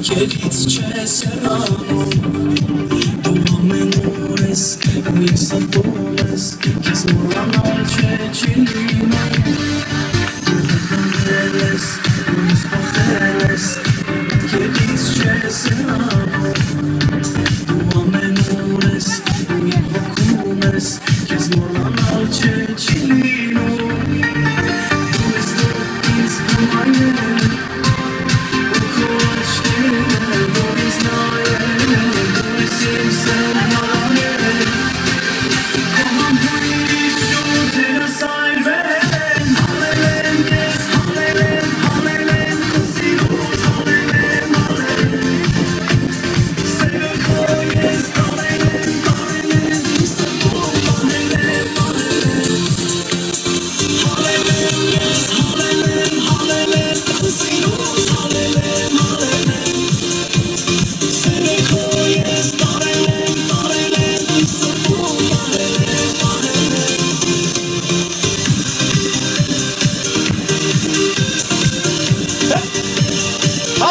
Kielic czeserano Dumamy nures Wisa poles Kizmura noche Chilimy Jeden wielec Wis pocheles Kielic czeserano Dumamy nures Wipo kumes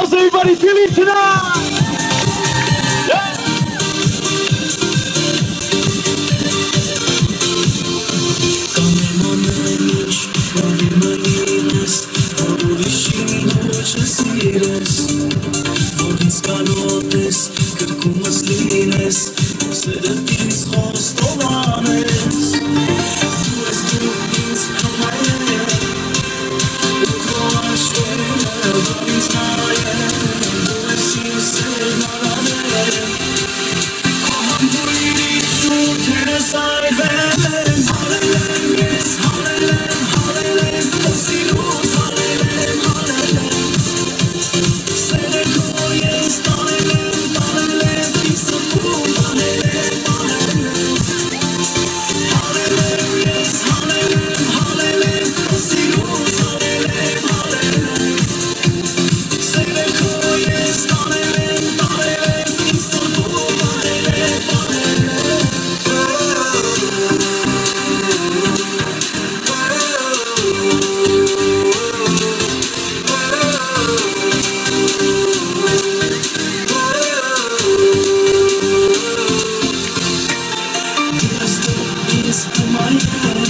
How's everybody feeling tonight? side. Let's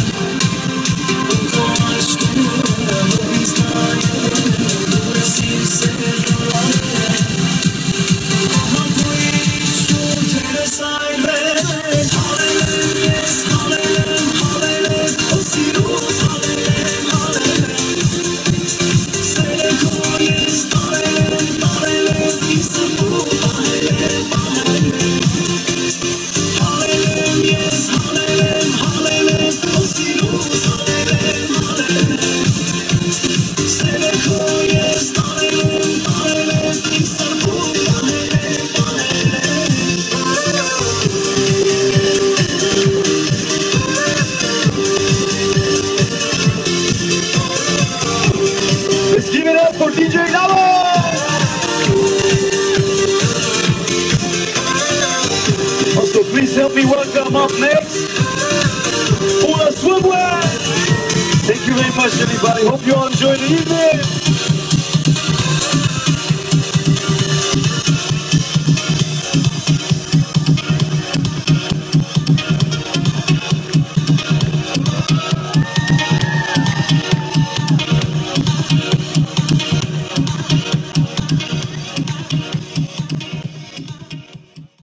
welcome up next Una Swimwear! Thank you very much, everybody. Hope you all enjoyed the evening.